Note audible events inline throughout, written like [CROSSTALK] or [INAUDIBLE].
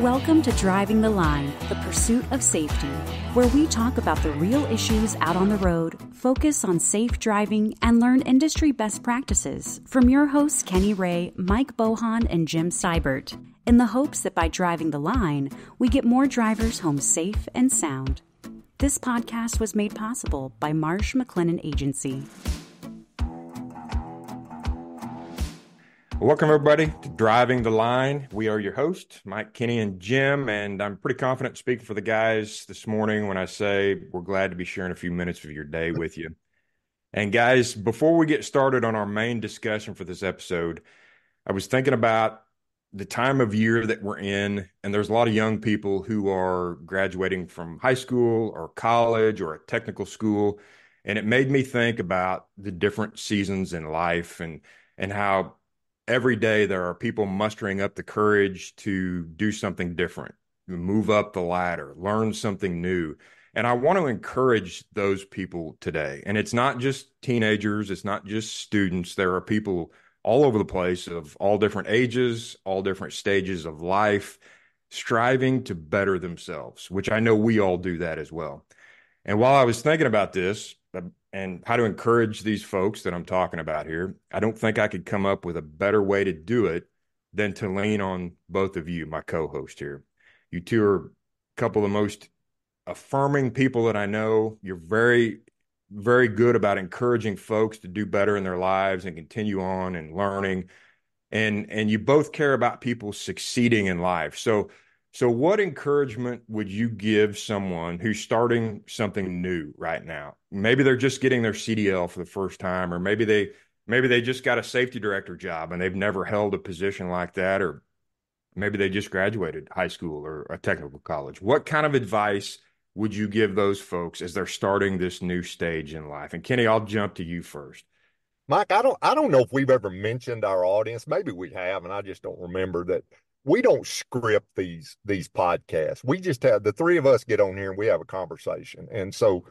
Welcome to Driving the Line, the pursuit of safety, where we talk about the real issues out on the road, focus on safe driving, and learn industry best practices from your hosts Kenny Ray, Mike Bohan, and Jim Seibert, in the hopes that by driving the line, we get more drivers home safe and sound. This podcast was made possible by Marsh McLennan Agency. Welcome, everybody, to Driving the Line. We are your host, Mike Kenny and Jim, and I'm pretty confident speaking for the guys this morning when I say we're glad to be sharing a few minutes of your day with you. And, guys, before we get started on our main discussion for this episode, I was thinking about the time of year that we're in, and there's a lot of young people who are graduating from high school or college or a technical school. And it made me think about the different seasons in life and and how every day there are people mustering up the courage to do something different, move up the ladder, learn something new. And I want to encourage those people today. And it's not just teenagers, it's not just students. There are people all over the place of all different ages, all different stages of life, striving to better themselves, which I know we all do that as well. And while I was thinking about this, and how to encourage these folks that I'm talking about here, I don't think I could come up with a better way to do it than to lean on both of you, my co host here. You two are a couple of the most affirming people that I know. You're very, very good about encouraging folks to do better in their lives and continue on and learning. And, and you both care about people succeeding in life. So, so, what encouragement would you give someone who's starting something new right now? Maybe they're just getting their CDL for the first time, or maybe they maybe they just got a safety director job and they've never held a position like that, or maybe they just graduated high school or a technical college. What kind of advice would you give those folks as they're starting this new stage in life? And Kenny, I'll jump to you first. Mike, I don't I don't know if we've ever mentioned our audience. Maybe we have, and I just don't remember that we don't script these these podcasts. We just have the three of us get on here and we have a conversation. And so,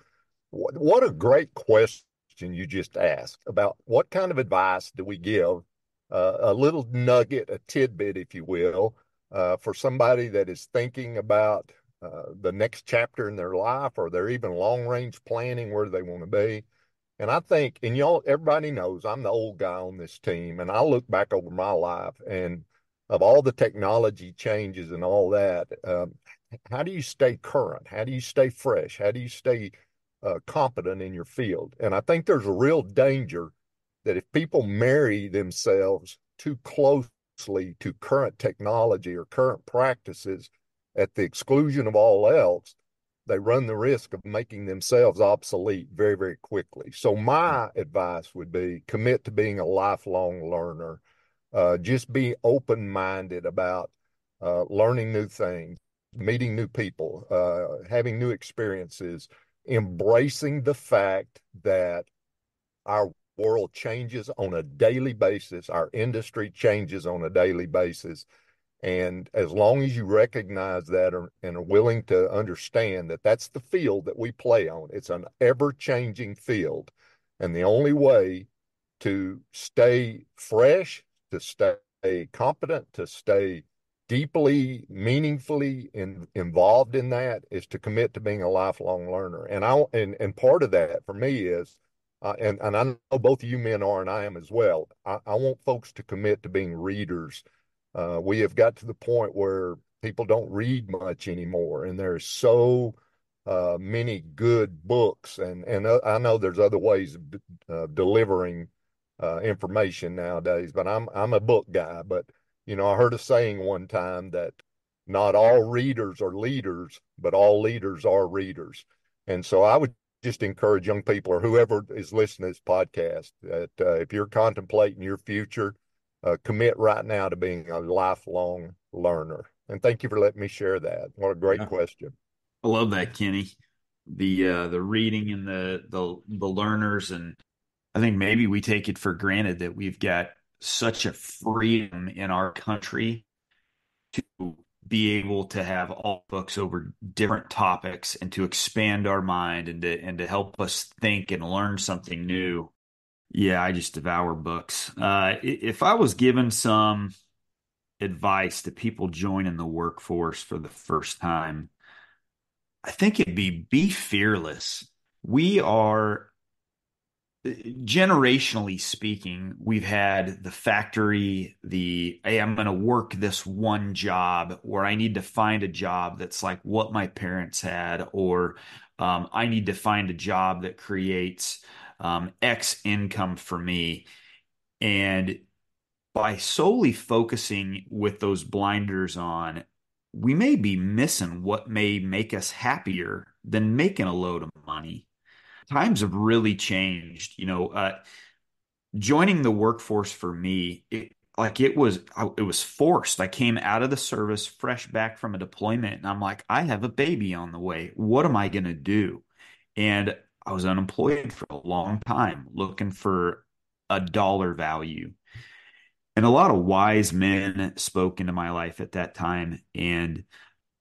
what, what a great question you just asked about what kind of advice do we give? Uh, a little nugget, a tidbit, if you will, uh, for somebody that is thinking about uh, the next chapter in their life, or they're even long range planning where they want to be. And I think, and y'all, everybody knows I'm the old guy on this team, and I look back over my life and of all the technology changes and all that, um, how do you stay current? How do you stay fresh? How do you stay uh, competent in your field? And I think there's a real danger that if people marry themselves too closely to current technology or current practices at the exclusion of all else, they run the risk of making themselves obsolete very, very quickly. So, my advice would be commit to being a lifelong learner uh, just be open minded about uh, learning new things, meeting new people, uh, having new experiences, embracing the fact that our world changes on a daily basis, our industry changes on a daily basis. And as long as you recognize that and are willing to understand that that's the field that we play on, it's an ever changing field. And the only way to stay fresh, to stay competent, to stay deeply, meaningfully in, involved in that is to commit to being a lifelong learner. And I and and part of that for me is, uh, and and I know both of you men are, and I am as well. I, I want folks to commit to being readers. Uh, we have got to the point where people don't read much anymore, and there's so uh, many good books, and and uh, I know there's other ways of uh, delivering uh, information nowadays. But I'm I'm a book guy. But you know, I heard a saying one time that not all readers are leaders, but all leaders are readers. And so I would just encourage young people or whoever is listening to this podcast that uh, if you're contemplating your future, uh, commit right now to being a lifelong learner. And thank you for letting me share that. What a great yeah. question. I love that, Kenny. The uh, the reading and the the the learners and I think maybe we take it for granted that we've got such a freedom in our country to be able to have all books over different topics and to expand our mind and to and to help us think and learn something new. Yeah, I just devour books. Uh, if I was given some advice to people joining the workforce for the first time, I think it'd be be fearless. We are generationally speaking, we've had the factory, the hey, I'm going to work this one job, or I need to find a job that's like what my parents had, or um, I need to find a job that creates um, X income for me. And by solely focusing with those blinders on, we may be missing what may make us happier than making a load of money times have really changed. You know, uh, joining the workforce for me, it, like it was, it was forced. I came out of the service fresh back from a deployment, and I'm like, I have a baby on the way. What am I going to do? And I was unemployed for a long time, looking for a dollar value. And a lot of wise men spoke into my life at that time. And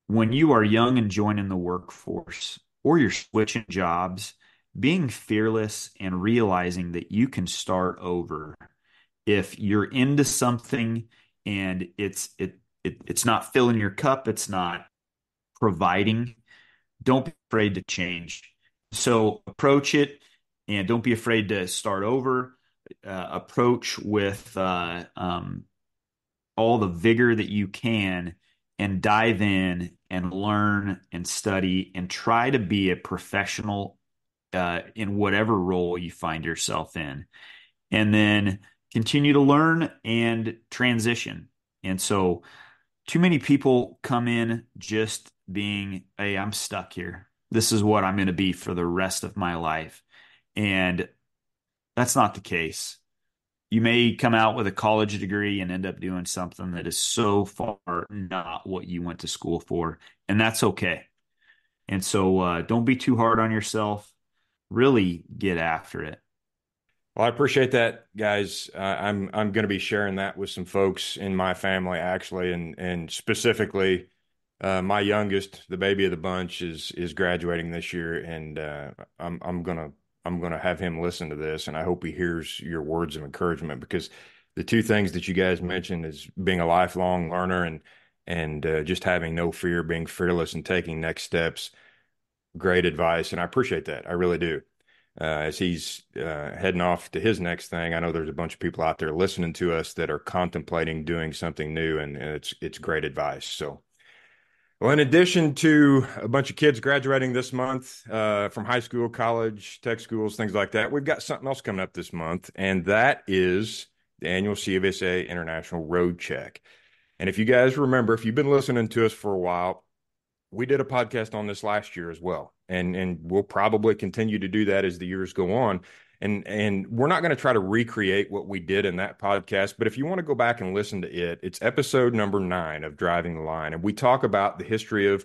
when you are young and joining the workforce, or you're switching jobs, being fearless and realizing that you can start over if you're into something and it's it, it it's not filling your cup it's not providing don't be afraid to change. So approach it and don't be afraid to start over. Uh, approach with uh, um, all the vigor that you can and dive in and learn and study and try to be a professional uh, in whatever role you find yourself in, and then continue to learn and transition. And so, too many people come in just being, "Hey, I'm stuck here. This is what I'm going to be for the rest of my life," and that's not the case. You may come out with a college degree and end up doing something that is so far not what you went to school for, and that's okay. And so, uh, don't be too hard on yourself really get after it. Well, I appreciate that, guys. Uh, I'm I'm going to be sharing that with some folks in my family, actually, and and specifically, uh, my youngest, the baby of the bunch, is is graduating this year, and uh, I'm I'm gonna I'm gonna have him listen to this, and I hope he hears your words of encouragement because the two things that you guys mentioned is being a lifelong learner and and uh, just having no fear, being fearless, and taking next steps great advice, and I appreciate that. I really do. Uh, as he's uh, heading off to his next thing, I know there's a bunch of people out there listening to us that are contemplating doing something new, and, and it's it's great advice. So, well, in addition to a bunch of kids graduating this month uh, from high school, college, tech schools, things like that, we've got something else coming up this month, and that is the annual CVSA International Road Check. And if you guys remember, if you've been listening to us for a while, we did a podcast on this last year as well, and and we'll probably continue to do that as the years go on. And and we're not going to try to recreate what we did in that podcast, but if you want to go back and listen to it, it's episode number nine of Driving the Line, and we talk about the history of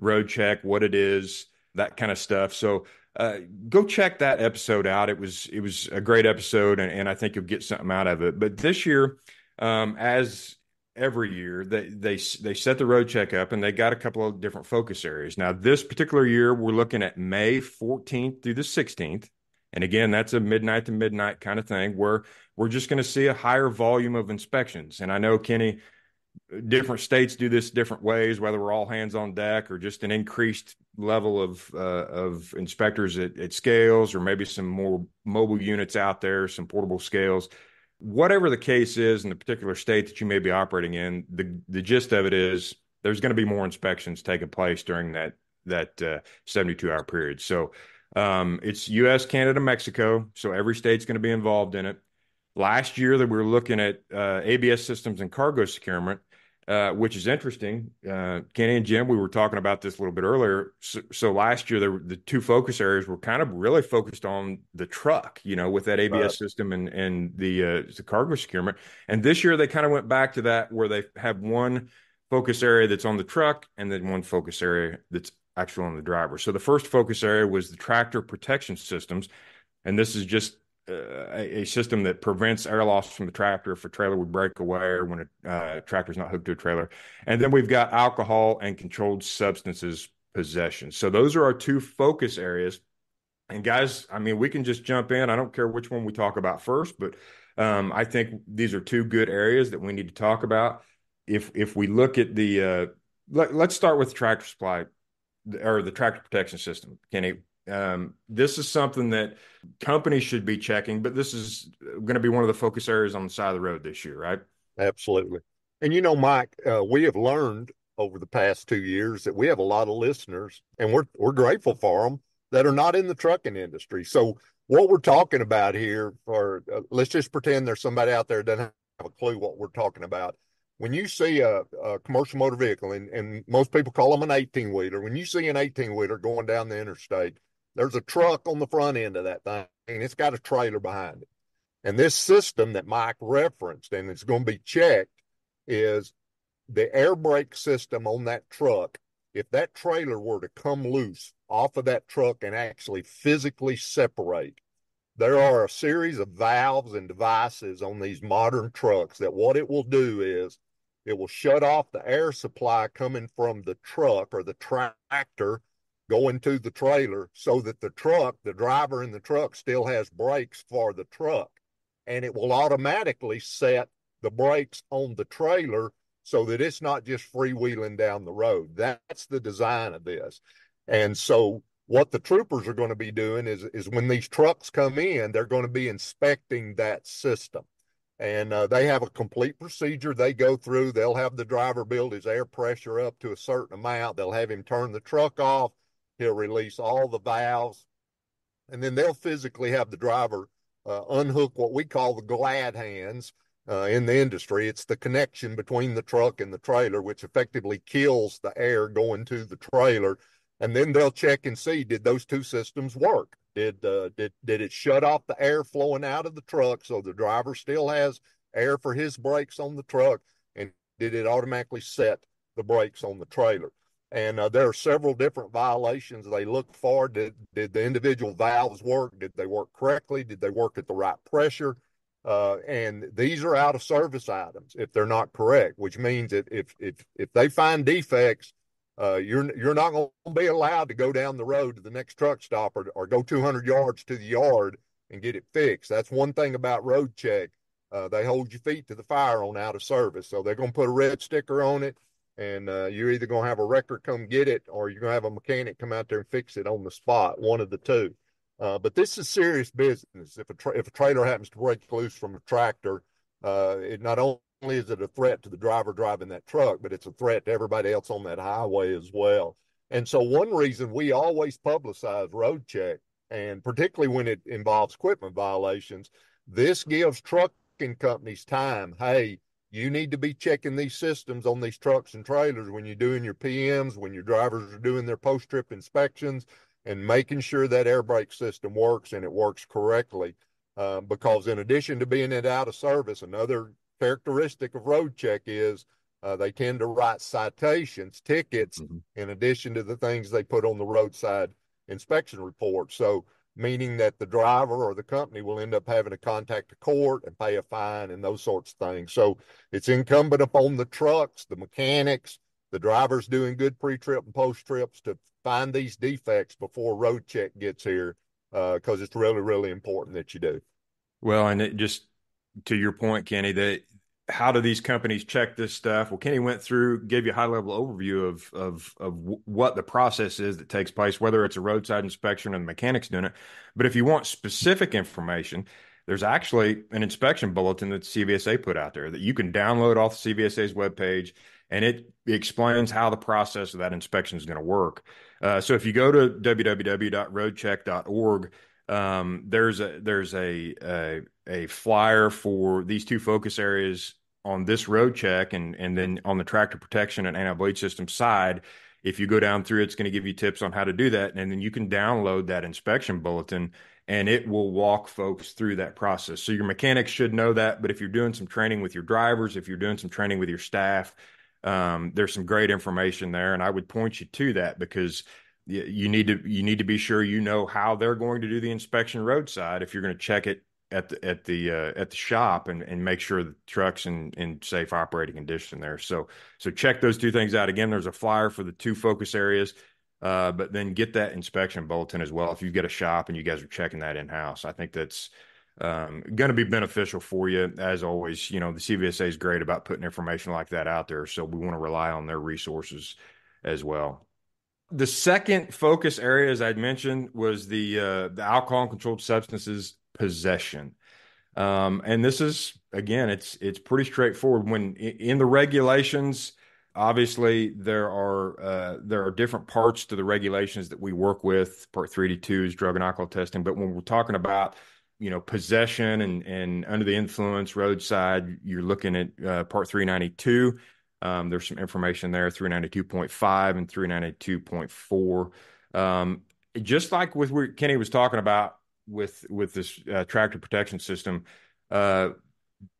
road check, what it is, that kind of stuff. So uh, go check that episode out. It was it was a great episode, and, and I think you'll get something out of it. But this year, um, as every year they they they set the road check up and they got a couple of different focus areas. Now this particular year we're looking at May 14th through the 16th. And again, that's a midnight to midnight kind of thing where we're just going to see a higher volume of inspections. And I know Kenny different states do this different ways whether we're all hands on deck or just an increased level of uh, of inspectors at, at scales or maybe some more mobile units out there, some portable scales whatever the case is in the particular state that you may be operating in, the the gist of it is there's going to be more inspections taking place during that that uh, 72 hour period. So um, it's U.S., Canada, Mexico. So every state's going to be involved in it. Last year that we were looking at uh, ABS systems and cargo securement, uh, which is interesting. Uh, Kenny and Jim, we were talking about this a little bit earlier. So, so last year, the, the two focus areas were kind of really focused on the truck, you know, with that ABS right. system and and the uh, the cargo securement. And this year, they kind of went back to that where they have one focus area that's on the truck and then one focus area that's actually on the driver. So the first focus area was the tractor protection systems, and this is just a, a, system that prevents air loss from the tractor if a trailer would break away or when a uh, tractor is not hooked to a trailer. And then we've got alcohol and controlled substances possession. So those are our two focus areas. And guys, I mean, we can just jump in. I don't care which one we talk about first, but um, I think these are two good areas that we need to talk about. if if we look at the uh, let, us start with tractor supply or the tractor protection system, Kenny. Um, this is something that companies should be checking, but this is going to be one of the focus areas on the side of the road this year, right? Absolutely. And you know, Mike, uh, we have learned over the past two years that we have a lot of listeners, and we're we're grateful for them that are not in the trucking industry. So what we're talking about here, or uh, let's just pretend there's somebody out there that doesn't have a clue what we're talking about. When you see a, a commercial motor vehicle, and, and most people call them an 18 wheeler, when you see an 18 wheeler going down the interstate, there's a truck on the front end of that thing, and it's got a trailer behind it. And this system that Mike referenced, and it's going to be checked, is the air brake system on that truck. If that trailer were to come loose off of that truck and actually physically separate, there are a series of valves and devices on these modern trucks that what it will do is it will shut off the air supply coming from the truck or the tractor going to the trailer so that the truck, the driver in the truck still has brakes for the truck. And it will automatically set the brakes on the trailer so that it's not just freewheeling down the road. That's the design of this. And so what the troopers are going to be doing is is when these trucks come in, they're going to be inspecting that system. And uh, they have a complete procedure they go through. They'll have the driver build his air pressure up to a certain amount. They'll have him turn the truck off. He'll release all the valves, and then they'll physically have the driver uh, unhook what we call the glad hands uh, in the industry. It's the connection between the truck and the trailer, which effectively kills the air going to the trailer. And then they'll check and see did those two systems work? Did uh, did did it shut off the air flowing out of the truck so the driver still has air for his brakes on the truck? And did it automatically set the brakes on the trailer? And uh, there are several different violations they look for. Did, did the individual valves work? Did they work correctly? Did they work at the right pressure? Uh, and these are out of service items if they're not correct, which means that if if if they find defects, uh, you're you're not going to be allowed to go down the road to the next truck stop or, or go 200 yards to the yard and get it fixed. That's one thing about road check. Uh, they hold your feet to the fire on out of service, so they're going to put a red sticker on it and uh, you're either going to have a wrecker come get it or you're going to have a mechanic come out there and fix it on the spot, one of the two. Uh, but this is serious business. If a tra- if a trailer happens to break loose from a tractor, uh, it not only is it a threat to the driver driving that truck, but it's a threat to everybody else on that highway as well. And so, one reason we always publicize road check, and particularly when it involves equipment violations, this gives trucking companies time. Hey, you need to be checking these systems on these trucks and trailers when you're doing your PMs, when your drivers are doing their post trip inspections, and making sure that air brake system works and it works correctly. Uh, because in addition to being it out of service, another characteristic of road check is uh, they tend to write citations, tickets, mm-hmm. in addition to the things they put on the roadside inspection report. So meaning that the driver or the company will end up having to contact the court and pay a fine and those sorts of things. So it's incumbent upon the trucks, the mechanics, the drivers doing good pre-trip and post-trips to find these defects before road check gets here because uh, it's really, really important that you do. Well, and it just to your point, Kenny, that how do these companies check this stuff? Well, Kenny went through, gave you a high level overview of of of what the process is that takes place, whether it's a roadside inspection and the mechanics doing it. But if you want specific information, there's actually an inspection bulletin that CVSA put out there that you can download off CVSA's webpage, and it explains how the process of that inspection is going to work. Uh, so if you go to www.roadcheck.org, um, there's a there's a, a a flyer for these two focus areas on this road check and and then on the tractor protection and anti-blade system side if you go down through it's going to give you tips on how to do that. And then you can download that inspection bulletin and it will walk folks through that process. So your mechanics should know that but if you're doing some training with your drivers if you're doing some training with your staff um, there's some great information there. And i would point you to that because you need to you need to be sure you know how they're going to do the inspection roadside if you're going to check it at the at the uh, at the shop and and make sure the trucks in in safe operating condition there. So so check those two things out. Again, there's a flyer for the two focus areas, uh, but then get that inspection bulletin as well. If you've got a shop and you guys are checking that in house, I think that's um, going to be beneficial for you as always. You know, the CVSA is great about putting information like that out there, so we want to rely on their resources as well. The second focus area, as I'd mentioned, was the uh, the alcohol and controlled substances possession. Um, and this is again, it's it's pretty straightforward. When in the regulations, obviously there are uh, there are different parts to the regulations that we work with. Part three to two is drug and alcohol testing, but when we're talking about you know possession and and under the influence roadside, you're looking at uh, part three ninety two. Um, there's some information there, 392.5 and 392.4. Um, just like with what Kenny was talking about with with this uh, tractor protection system, uh,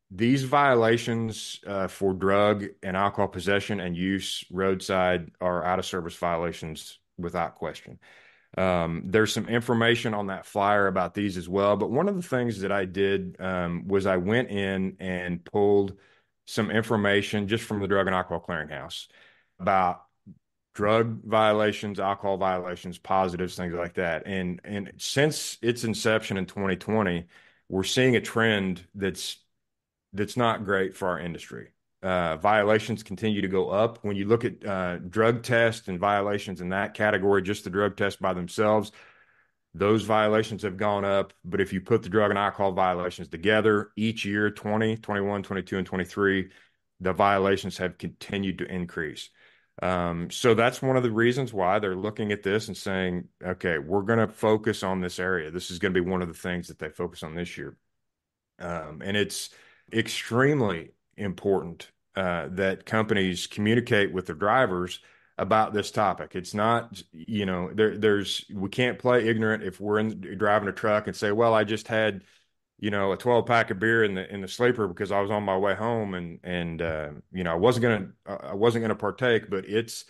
these violations uh, for drug and alcohol possession and use roadside are out of service violations without question. Um, there's some information on that flyer about these as well. But one of the things that I did um, was I went in and pulled some information just from the Drug and Alcohol Clearinghouse about drug violations, alcohol violations, positives, things like that. And and since its inception in 2020, we're seeing a trend that's that's not great for our industry. Uh, violations continue to go up. When you look at uh, drug tests and violations in that category, just the drug tests by themselves, those violations have gone up. But if you put the drug and alcohol violations together each year, 20, 21, 22, and 23, the violations have continued to increase. Um, so that's one of the reasons why they're looking at this and saying, okay, we're going to focus on this area. This is going to be one of the things that they focus on this year. Um, and it's extremely important uh, that companies communicate with their drivers about this topic. It's not, you know, there, there's, we can't play ignorant if we're in, driving a truck and say, well, I just had, you know, a 12 pack of beer in the in the sleeper because I was on my way home and and uh, you know I wasn't gonna I wasn't gonna partake, but it's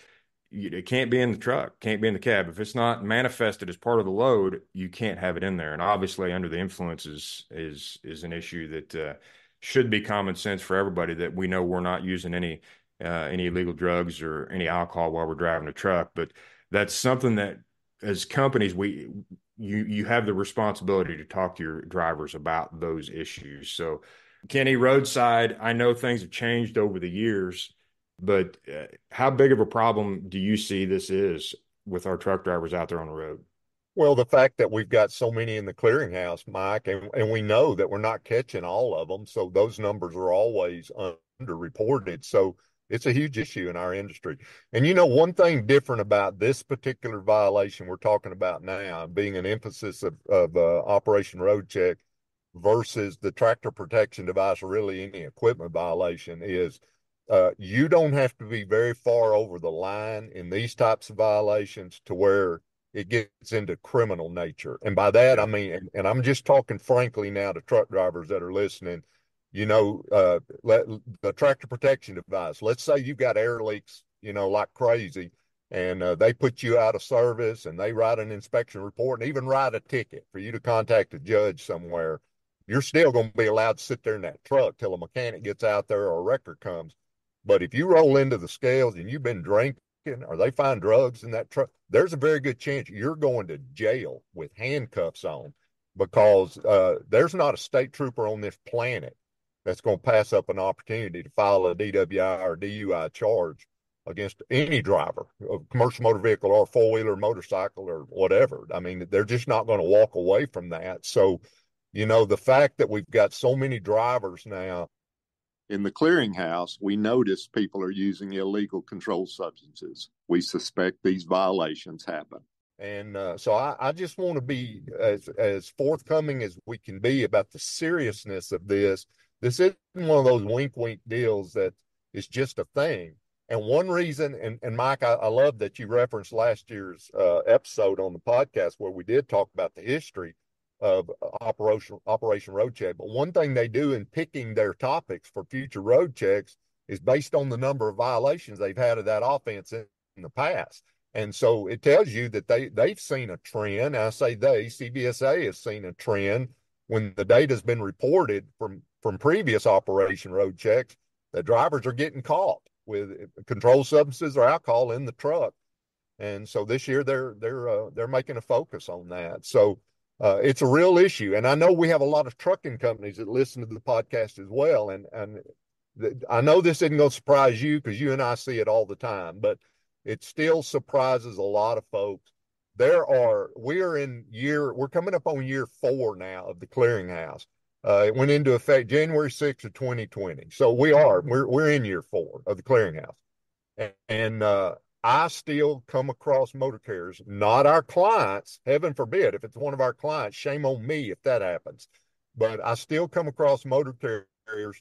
it can't be in the truck, can't be in the cab. If it's not manifested as part of the load, you can't have it in there. And obviously, under the influence is is is an issue that uh, should be common sense for everybody that we know we're not using any uh, any illegal drugs or any alcohol while we're driving a truck. But that's something that as companies we you you have the responsibility to talk to your drivers about those issues. So, Kenny, roadside, I know things have changed over the years, but uh, how big of a problem do you see this is with our truck drivers out there on the road? Well, the fact that we've got so many in the clearinghouse, Mike, and, and we know that we're not catching all of them. So those numbers are always underreported. So it's a huge issue in our industry. And you know, one thing different about this particular violation we're talking about now, being an emphasis of, of uh, Operation Road Check versus the tractor protection device, or really any equipment violation, is uh, you don't have to be very far over the line in these types of violations to where it gets into criminal nature. And by that, I mean, and, and I'm just talking frankly now to truck drivers that are listening you know, uh, let, the tractor protection device. Let's say you've got air leaks, you know, like crazy, and uh, they put you out of service and they write an inspection report and even write a ticket for you to contact a judge somewhere. You're still going to be allowed to sit there in that truck till a mechanic gets out there or a wrecker comes. But if you roll into the scales and you've been drinking or they find drugs in that truck, there's a very good chance you're going to jail with handcuffs on because uh, there's not a state trooper on this planet that's going to pass up an opportunity to file a DWI or DUI charge against any driver, a commercial motor vehicle or four wheeler motorcycle or whatever. I mean, they're just not going to walk away from that. So, you know, the fact that we've got so many drivers now. In the clearinghouse, we notice people are using illegal controlled substances. We suspect these violations happen. And uh, so I, I just want to be as, as forthcoming as we can be about the seriousness of this this isn't one of those wink wink deals that is just a thing. And one reason, and, and Mike, I, I love that you referenced last year's uh, episode on the podcast where we did talk about the history of Operation Operation Road Check. But one thing they do in picking their topics for future road checks is based on the number of violations they've had of that offense in, in the past. And so it tells you that they they've seen a trend. I say they, CVSA has seen a trend when the data has been reported from from previous operation road checks that drivers are getting caught with controlled substances or alcohol in the truck. And so this year they're they're uh, they're making a focus on that. So uh, it's a real issue. And I know we have a lot of trucking companies that listen to the podcast as well. And, and th- I know this isn't going to surprise you because you and I see it all the time, but it still surprises a lot of folks. There are, we're in year, we're coming up on year four now of the clearinghouse. Uh, it went into effect January 6th of 2020. So we are, we're, we're in year four of the clearinghouse. And, and uh, I still come across motor carriers, not our clients, heaven forbid. If it's one of our clients, shame on me if that happens. But I still come across motor carriers,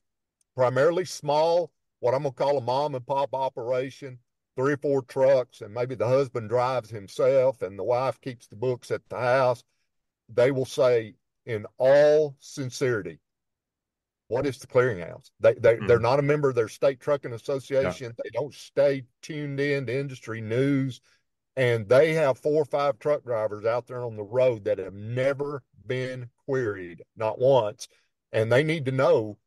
primarily small, what I'm going to call a mom and pop operation, three or four trucks, and maybe the husband drives himself and the wife keeps the books at the house. They will say, in all sincerity, what is the clearinghouse? They, they mm-hmm. they're not a member of their state trucking association. Yeah. They don't stay tuned in to industry news, and they have four or five truck drivers out there on the road that have never been queried, not once, and they need to know.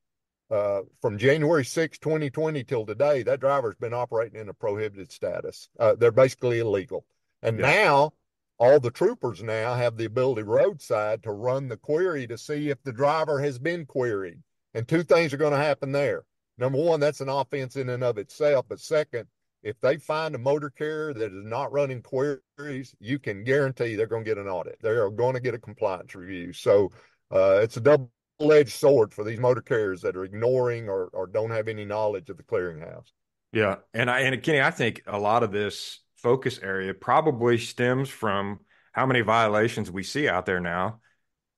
Uh, from January 6, 2020 till today, that driver's been operating in a prohibited status. Uh, they're basically illegal. And yeah. now all the troopers now have the ability roadside to run the query to see if the driver has been queried. And two things are going to happen there. Number one, that's an offense in and of itself. But second, if they find a motor carrier that is not running queries, you can guarantee they're going to get an audit. They are going to get a compliance review. So uh, it's a double edged sword for these motor carriers that are ignoring or, or don't have any knowledge of the clearinghouse. Yeah. And I, and Kenny, I think a lot of this focus area probably stems from how many violations we see out there now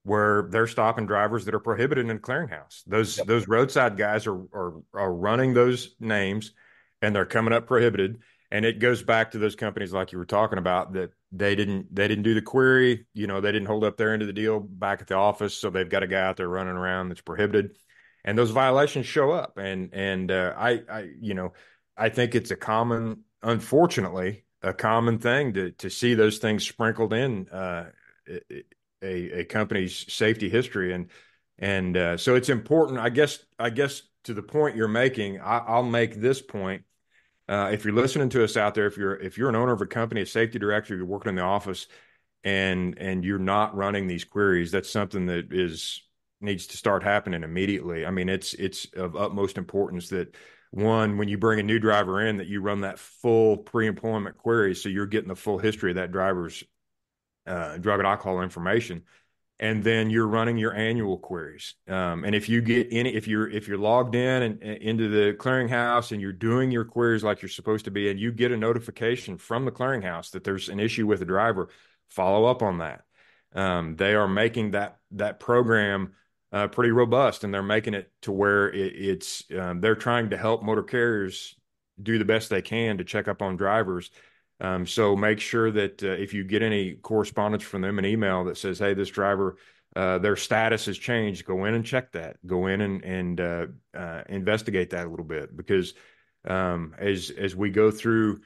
where they're stopping drivers that are prohibited in the clearinghouse. Those yep. those roadside guys are, are are running those names, and they're coming up prohibited. And it goes back to those companies like you were talking about that they didn't they didn't do the query. You know, they didn't hold up their end of the deal back at the office, so they've got a guy out there running around that's prohibited, and those violations show up. And and uh, I I you know I think it's a common, unfortunately, a common thing to to see those things sprinkled in. Uh, a, a company's safety history and and uh, so it's important i guess i guess to the point you're making I, will make this point uh, if you're listening to us out there if you're if you're an owner of a company a safety director you're working in the office and and you're not running these queries that's something that is needs to start happening immediately i mean it's it's of utmost importance that one when you bring a new driver in that you run that full pre-employment query so you're getting the full history of that driver's uh, drug and alcohol information. And then you're running your annual queries. Um, and if you get any if you're if you're logged in and, and, into the clearinghouse and you're doing your queries like you're supposed to be and you get a notification from the clearinghouse that there's an issue with a driver follow up on that. Um, they are making that that program uh, pretty robust and they're making it to where it, it's um, they're trying to help motor carriers do the best they can to check up on drivers um, so make sure that uh, if you get any correspondence from them, an email that says, "Hey, this driver, uh, their status has changed," go in and check that. Go in and and uh, uh investigate that a little bit because um, as as we go through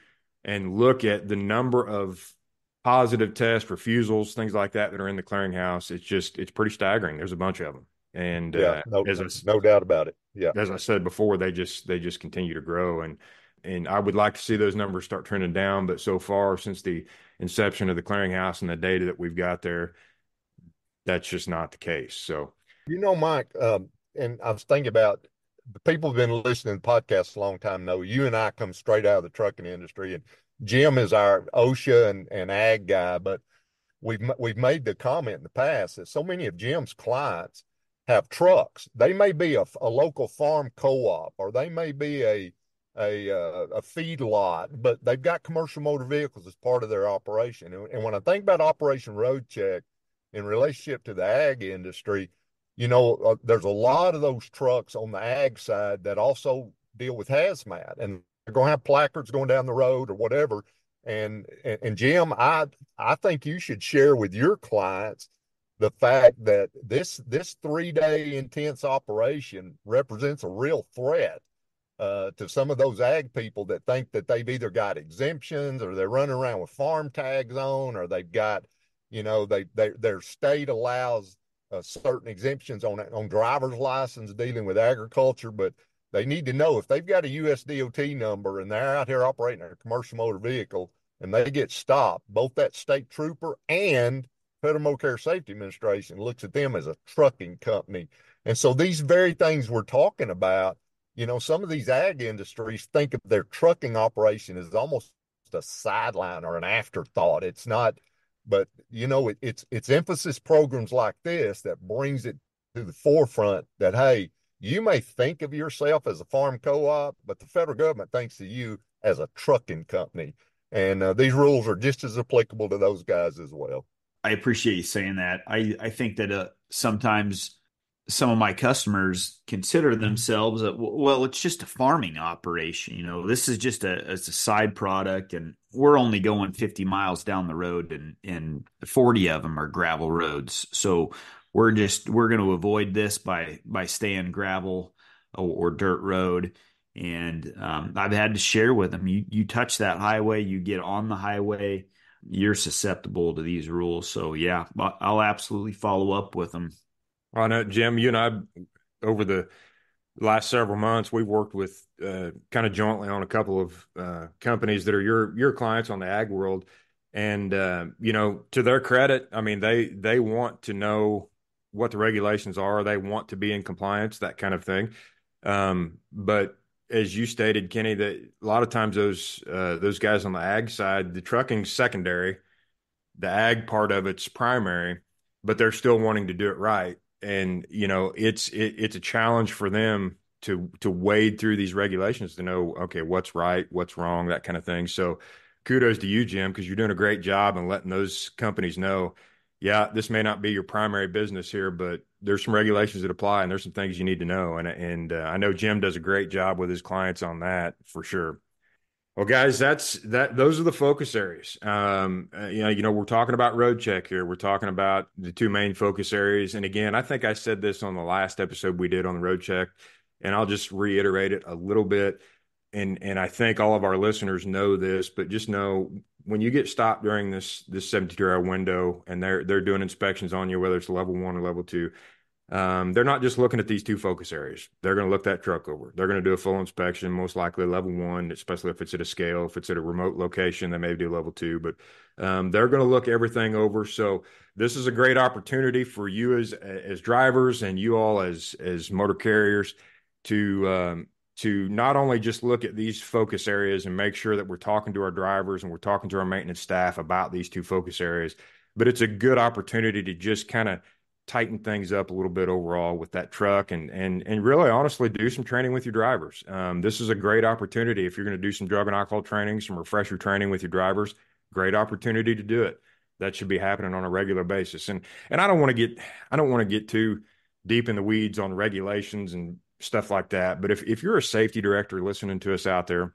and look at the number of positive test refusals, things like that that are in the clearinghouse, it's just it's pretty staggering. There's a bunch of them, and yeah, uh, no, as I, no doubt about it. Yeah, as I said before, they just they just continue to grow and and I would like to see those numbers start trending down. But so far, since the inception of the clearinghouse and the data that we've got there, that's just not the case. So, you know, Mike, um, and I was thinking about the people who've been listening to podcasts a long time know you and I come straight out of the trucking industry, and Jim is our OSHA and, and ag guy. But we've we've made the comment in the past that so many of Jim's clients have trucks. They may be a, a local farm co-op, or they may be a a uh, a feed lot, but they've got commercial motor vehicles as part of their operation. And, and when I think about Operation Road Check in relationship to the ag industry, you know, uh, there's a lot of those trucks on the ag side that also deal with hazmat, and they're going to have placards going down the road or whatever. And, and and Jim, I I think you should share with your clients the fact that this this three day intense operation represents a real threat uh, to some of those ag people that think that they've either got exemptions or they're running around with farm tags on or they've got, you know, they, they their state allows uh, certain exemptions on on driver's license dealing with agriculture, but they need to know if they've got a USDOT number and they're out here operating a commercial motor vehicle and they get stopped, both that state trooper and Federal Motor Safety Administration looks at them as a trucking company. And so these very things we're talking about, you know, some of these ag industries think of their trucking operation as almost a sideline or an afterthought. It's not, but you know, it, it's it's emphasis programs like this that brings it to the forefront that hey, you may think of yourself as a farm co-op, but the federal government thinks of you as a trucking company. And uh, these rules are just as applicable to those guys as well. I appreciate you saying that. I, I think that uh, sometimes some of my customers consider themselves a, well it's just a farming operation you know this is just a, it's a side product and we're only going 50 miles down the road and and 40 of them are gravel roads. So we're just we're going to avoid this by by staying gravel or, or dirt road. And um, i've had to share with them you you touch that highway you get on the highway you're susceptible to these rules so yeah i'll absolutely follow up with them I know, Jim, you and I, over the last several months, we've worked with uh, kind of jointly on a couple of uh, companies that are your your clients on the ag world, and uh, you know, to their credit, I mean, they they want to know what the regulations are. They want to be in compliance, that kind of thing. Um, but as you stated, Kenny, that a lot of times those uh, those guys on the ag side, the trucking's secondary, the ag part of it's primary, but they're still wanting to do it right. And you know it's it, it's a challenge for them to to wade through these regulations to know okay what's right what's wrong that kind of thing. So kudos to you jim because you're doing a great job and letting those companies know yeah this may not be your primary business here but there's some regulations that apply and there's some things you need to know and and uh, i know jim does a great job with his clients on that for sure well, guys, that's that. Those are the focus areas. Um, uh, you know, you know, we're talking about road check here. We're talking about the two main focus areas. And again, I think I said this on the last episode we did on the road check, and I'll just reiterate it a little bit. And and I think all of our listeners know this, but just know when you get stopped during this this 72 hour window and they're they're doing inspections on you, whether it's level one or level two, um, they're not just looking at these two focus areas. They're going to look that truck over. They're going to do a full inspection, most likely level one, especially if it's at a scale. If it's at a remote location, they may do level two, but um, they're going to look everything over. So this is a great opportunity for you as as drivers and you all as as motor carriers to um, to not only just look at these focus areas and make sure that we're talking to our drivers and we're talking to our maintenance staff about these two focus areas, but it's a good opportunity to just kind of tighten things up a little bit overall with that truck and and and really honestly do some training with your drivers. Um, this is a great opportunity if you're going to do some drug and alcohol training, some refresher training with your drivers. Great opportunity to do it. That should be happening on a regular basis. And and I don't want to get I don't want to get too deep in the weeds on regulations and stuff like that. But if if you're a safety director listening to us out there,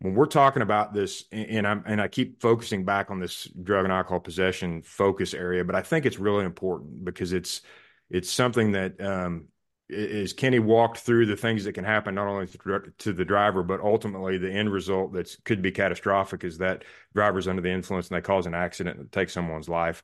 when we're talking about this, and I'm and I keep focusing back on this drug and alcohol possession focus area, but I think it's really important because it's it's something that um, is Kenny walked through the things that can happen not only to the driver but ultimately the end result that could be catastrophic is that driver's under the influence and they cause an accident and take someone's life.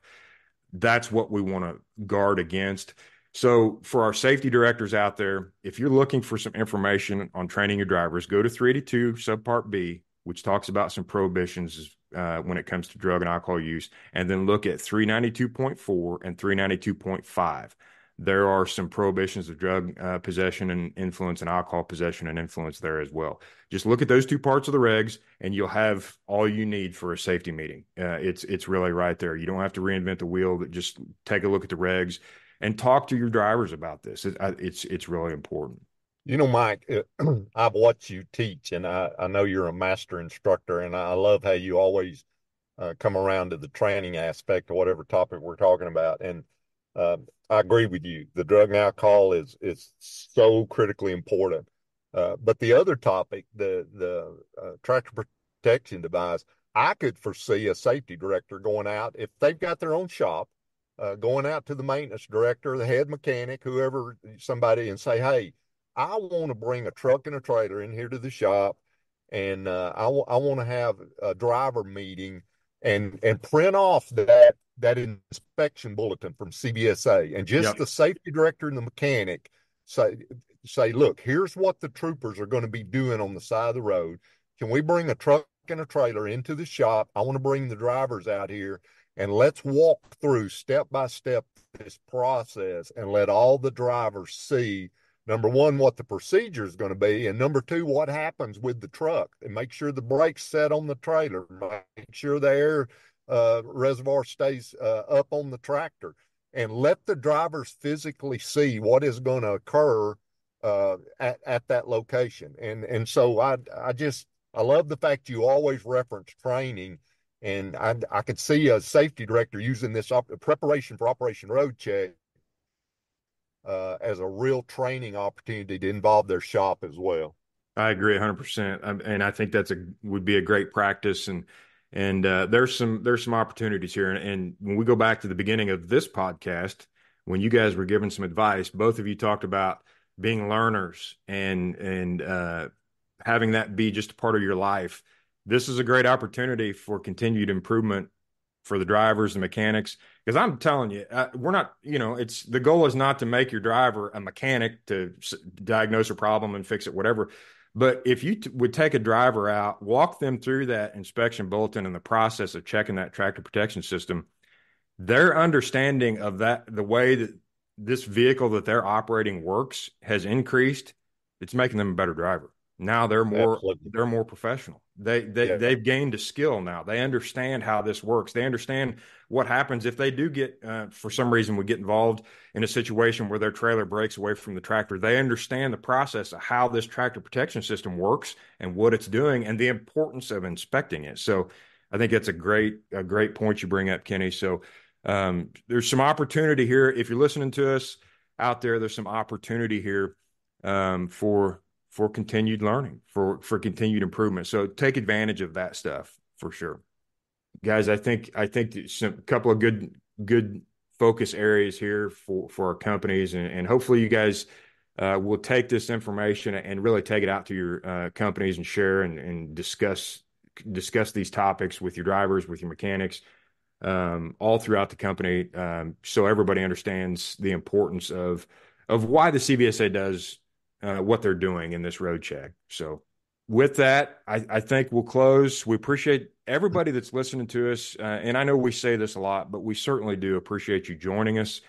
That's what we want to guard against. So, for our safety directors out there, if you're looking for some information on training your drivers, go to 382 subpart B, which talks about some prohibitions uh, when it comes to drug and alcohol use, and then look at 392.4 and 392.5. There are some prohibitions of drug uh, possession and influence and alcohol possession and influence there as well. Just look at those two parts of the regs, and you'll have all you need for a safety meeting. Uh, it's it's really right there. You don't have to reinvent the wheel. But just take a look at the regs and talk to your drivers about this. It, it's it's really important. You know, Mike, [CLEARS THROAT] I've watched you teach, and I, I know you're a master instructor, and I love how you always uh, come around to the training aspect of whatever topic we're talking about. And uh, I agree with you. The drug and alcohol is is so critically important. Uh, but the other topic, the the uh, tractor protection device, I could foresee a safety director going out if they've got their own shop uh, going out to the maintenance director, the head mechanic, whoever, somebody, and say, "Hey, I want to bring a truck and a trailer in here to the shop, and uh, I, w- I want to have a driver meeting and and print off that that inspection bulletin from CVSA, and just yep. the safety director and the mechanic say say, look, here's what the troopers are going to be doing on the side of the road. Can we bring a truck and a trailer into the shop? I want to bring the drivers out here." And let's walk through step by step this process and let all the drivers see number one, what the procedure is going to be, and number two, what happens with the truck, and make sure the brakes set on the trailer, make sure the air uh, reservoir stays uh, up on the tractor, and let the drivers physically see what is going to occur uh, at at that location. And and so I I just I love the fact you always reference training. And I, I could see a safety director using this op- preparation for Operation Roadcheck uh, as a real training opportunity to involve their shop as well. I agree 100%. And I think that's a would be a great practice and and uh, there's some there's some opportunities here and, and, when we go back to the beginning of this podcast when you guys were giving some advice both of you talked about being learners and and uh, having that be just a part of your life this is a great opportunity for continued improvement for the drivers and mechanics. Because i'm telling you uh, we're not you know it's the goal is not to make your driver a mechanic to s- diagnose a problem and fix it whatever. But if you t- would take a driver out walk them through that inspection bulletin and the process of checking that tractor protection system their understanding of that the way that this vehicle that they're operating works has increased it's making them a better driver now they're more Absolutely. they're more professional they they yeah. they've gained a skill now. They understand how this works. They understand what happens if they do get uh, for some reason we get involved in a situation where their trailer breaks away from the tractor. They understand the process of how this tractor protection system works and what it's doing and the importance of inspecting it. So I think that's a great a great point you bring up, Kenny. So um, there's some opportunity here. If you're listening to us out there, there's some opportunity here um, for for continued learning, for for continued improvement. So take advantage of that stuff for sure, guys. I think I think some a couple of good good focus areas here for for our companies, and, and hopefully you guys uh, will take this information and really take it out to your uh, companies and share and, and discuss discuss these topics with your drivers, with your mechanics, um, all throughout the company, um, so everybody understands the importance of of why the CVSA does uh, what they're doing in this road check. So, with that, I, I, think we'll close. We appreciate everybody that's listening to us. Uh, and I know we say this a lot, but we certainly do appreciate you joining us.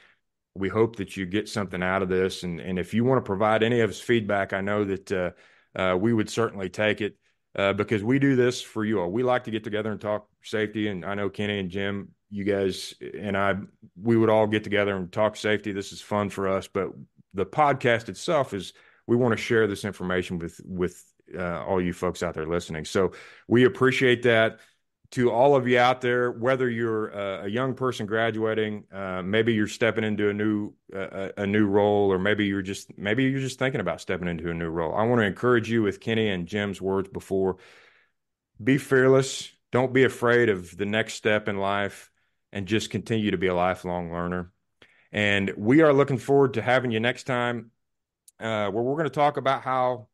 We hope that you get something out of this. And, and if you want to provide any of us feedback, I know that uh, uh we would certainly take it uh, because we do this for you all. We like to get together and talk safety. And I know Kenny and Jim, you guys and I, we would all get together and talk safety. This is fun for us. But the podcast itself is we want to share this information with with uh, all you folks out there listening. So we appreciate that. To all of you out there, whether you're a young person graduating, uh, maybe you're stepping into a new a new role, or maybe you're just maybe you're just thinking about stepping into a new role. I want to encourage you with Kenny and Jim's words before: be fearless. Don't be afraid of the next step in life, and just continue to be a lifelong learner. And we are looking forward to having you next time uh, where we're going to talk about how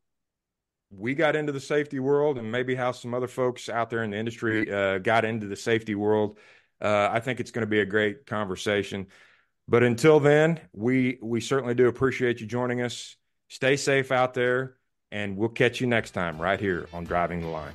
we got into the safety world and maybe how some other folks out there in the industry uh, got into the safety world. Uh, I think it's going to be a great conversation. But until then, we we certainly do appreciate you joining us. Stay safe out there, and we'll catch you next time right here on Driving the Line.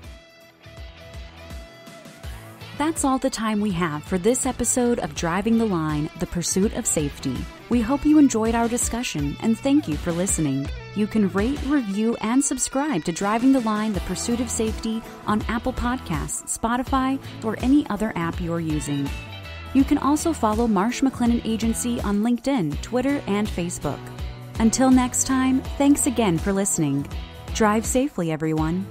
That's all the time we have for this episode of Driving the Line The Pursuit of Safety. We hope you enjoyed our discussion and thank you for listening. You can rate, review, and subscribe to Driving the Line The Pursuit of Safety on Apple Podcasts, Spotify, or any other app you're using. You can also follow Marsh McLennan Agency on LinkedIn, Twitter, and Facebook. Until next time, thanks again for listening. Drive safely, everyone.